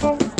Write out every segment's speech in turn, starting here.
Bye.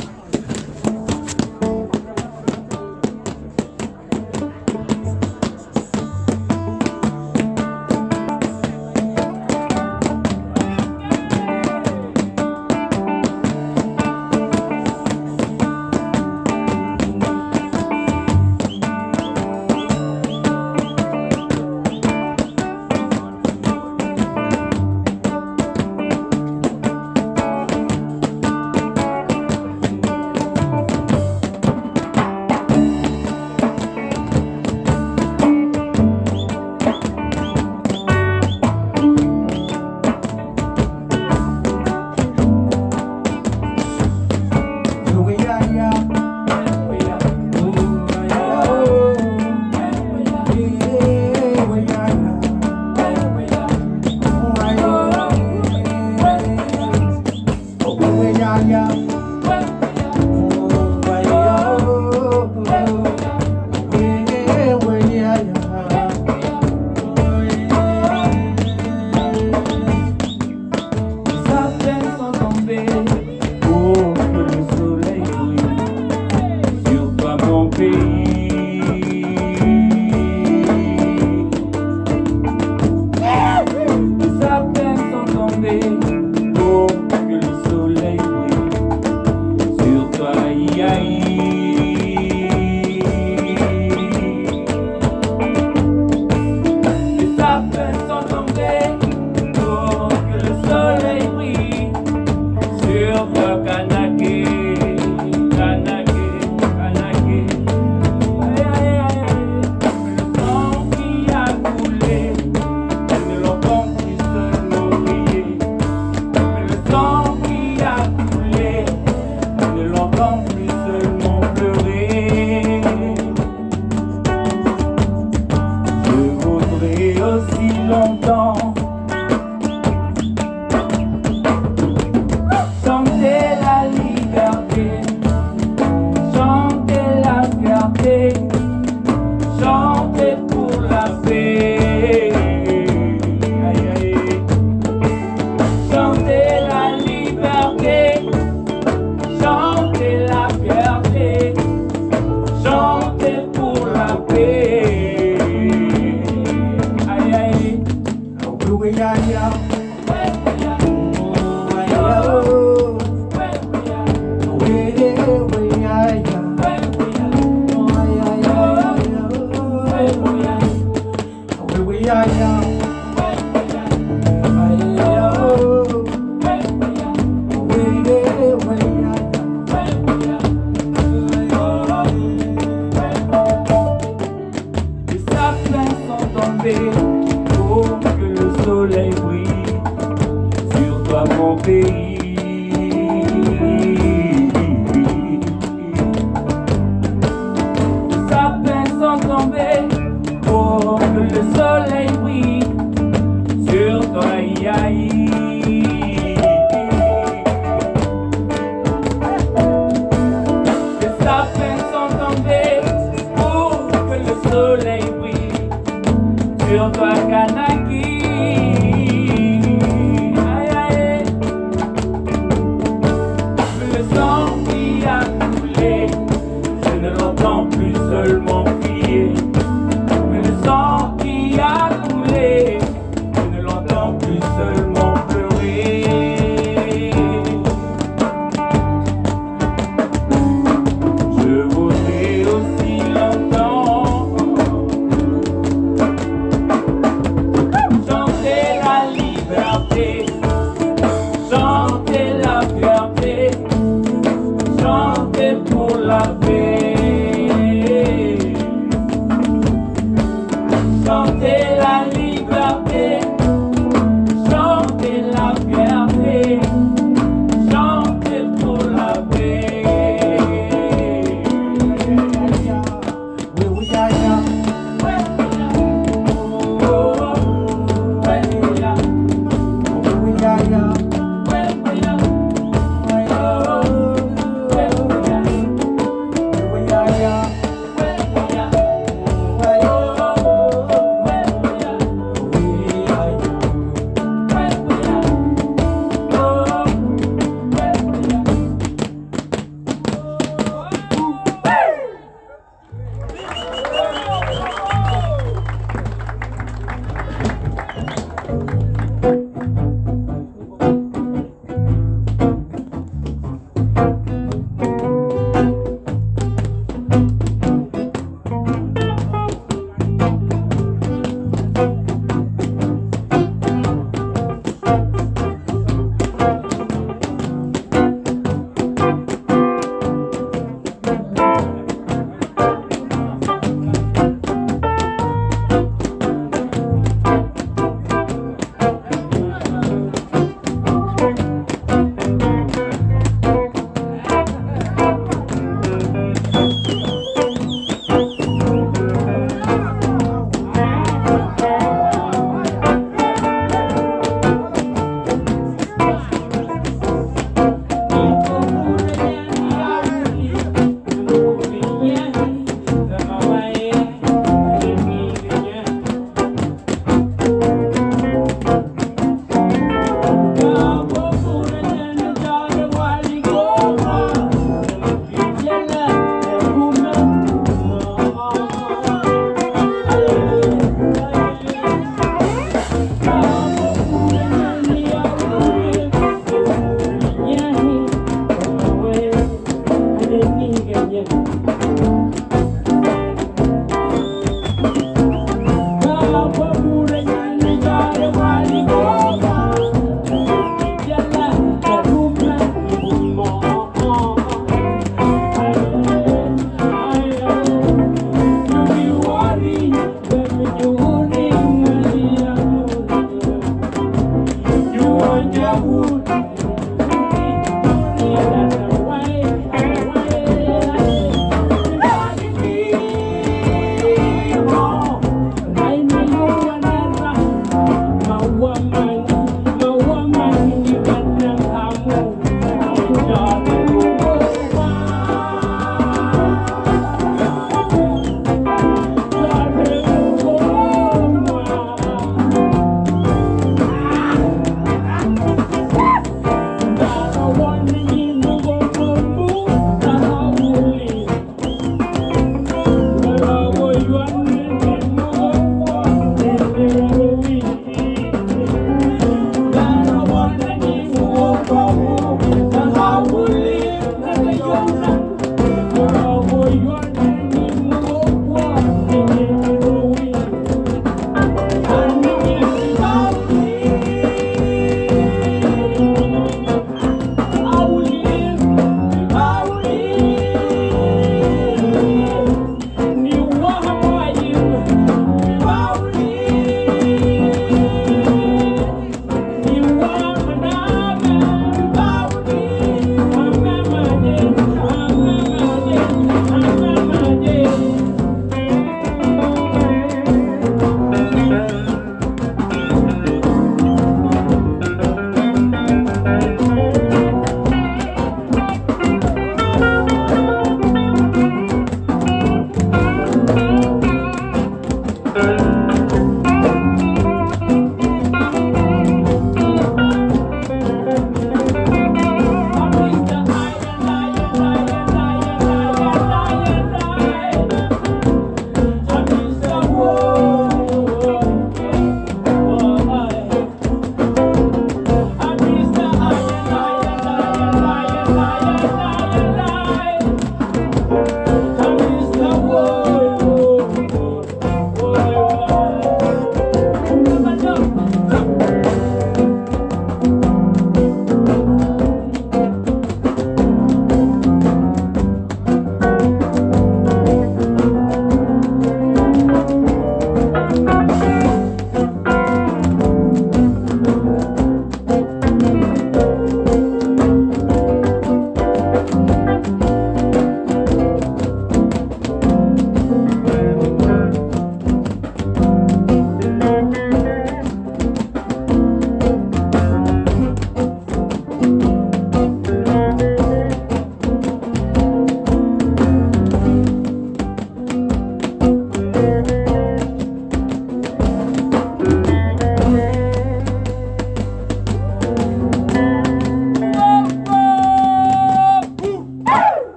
We are young.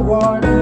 award.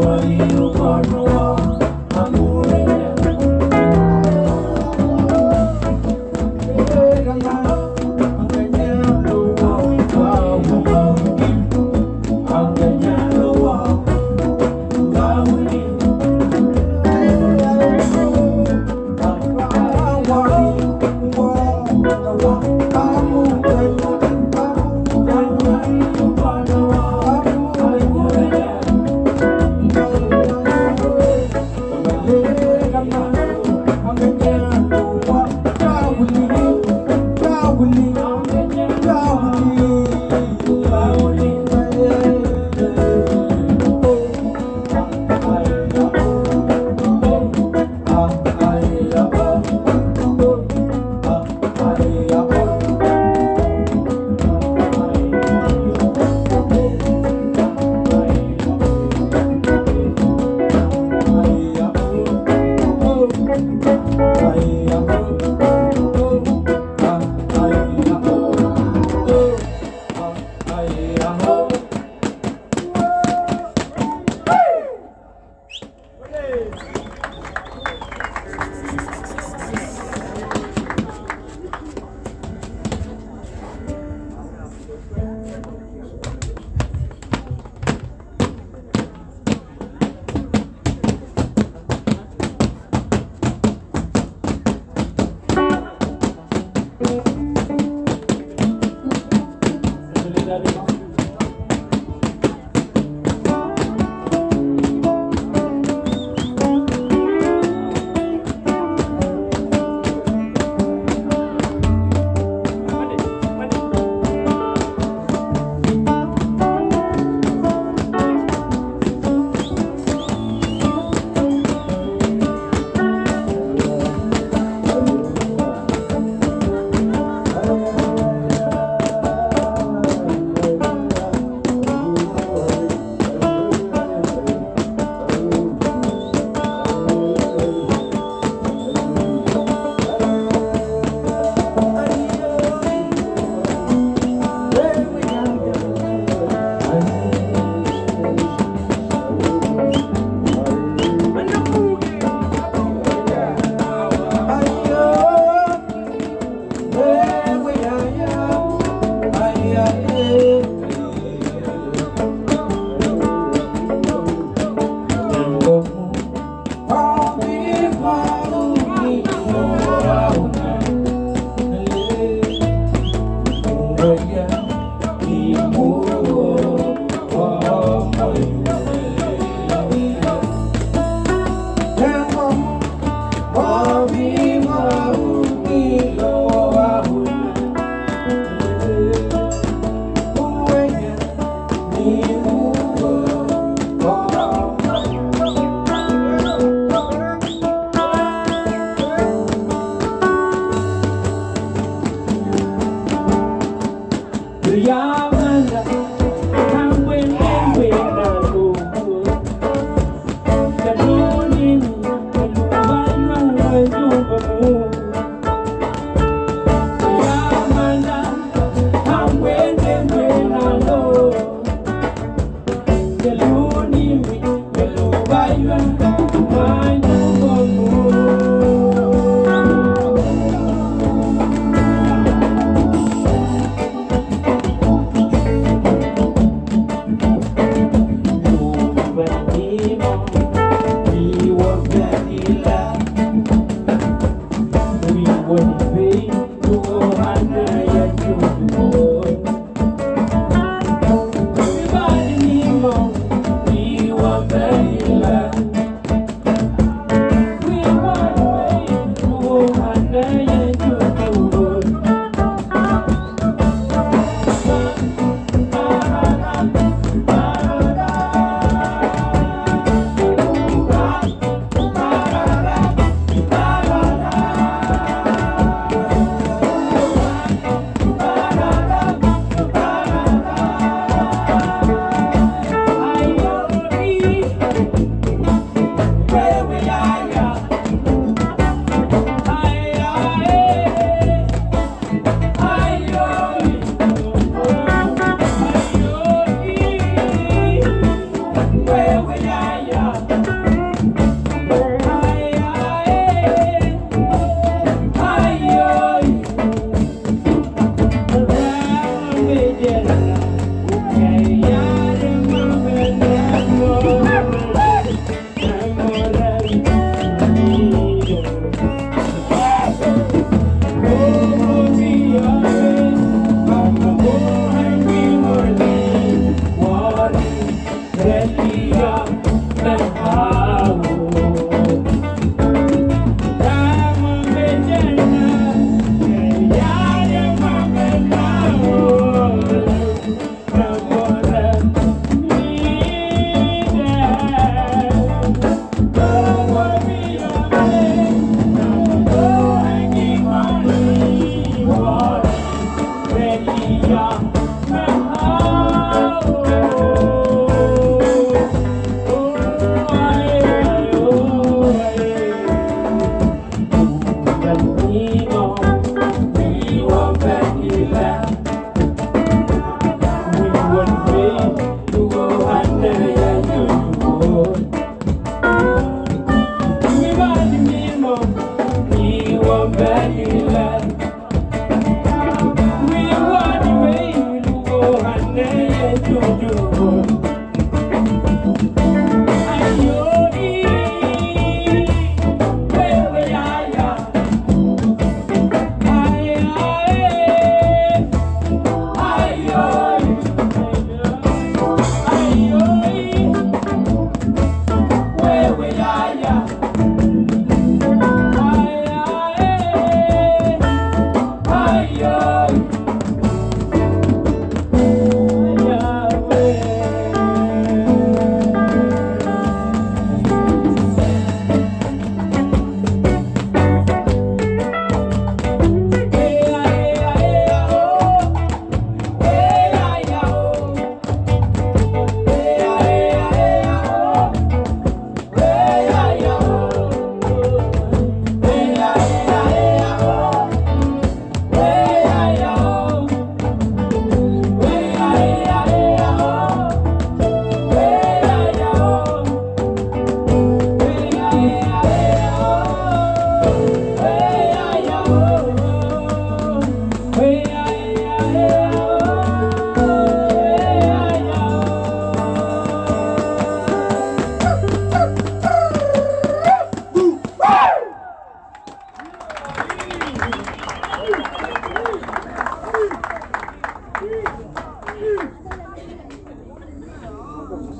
worry, you are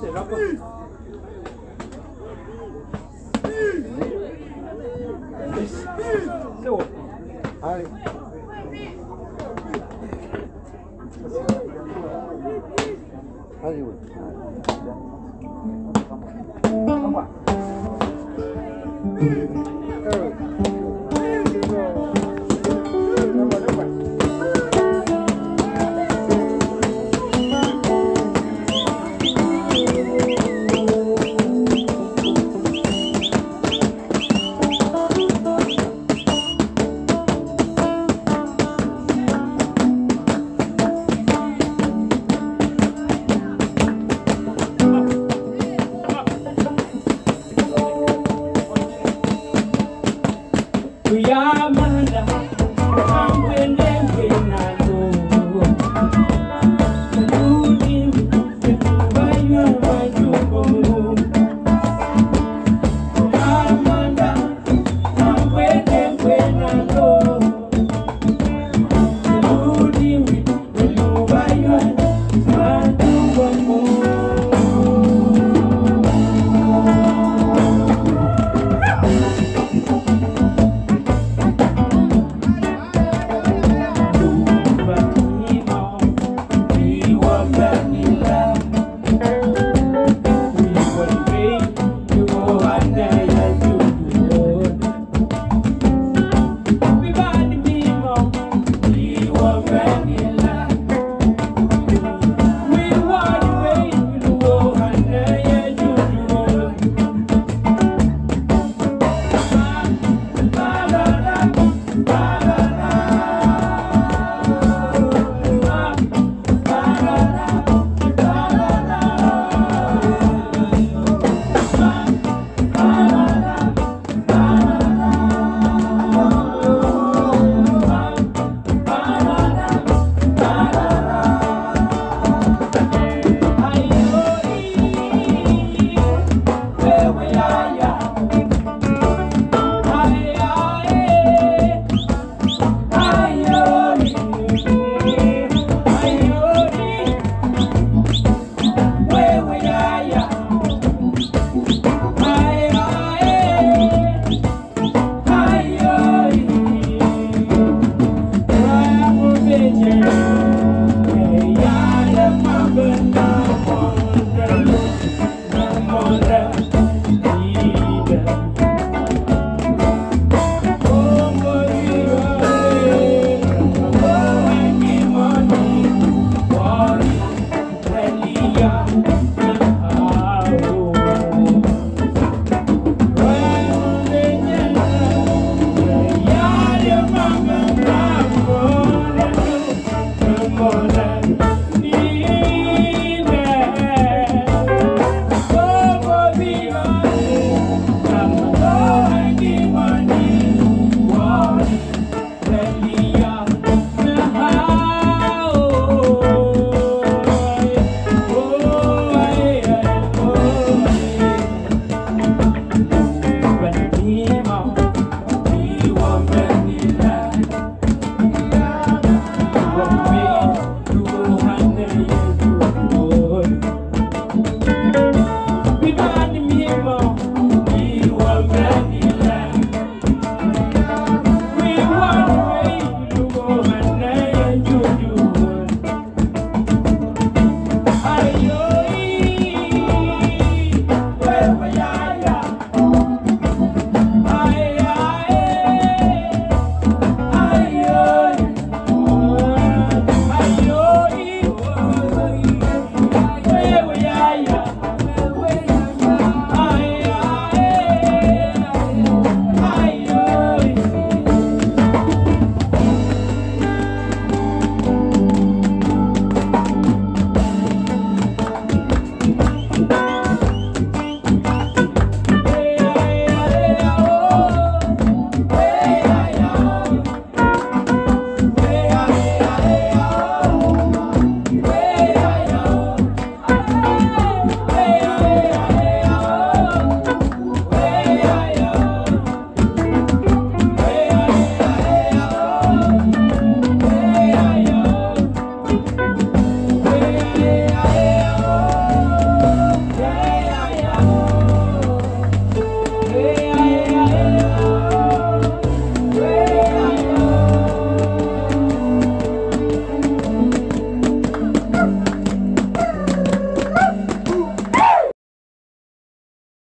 はい。Come with me.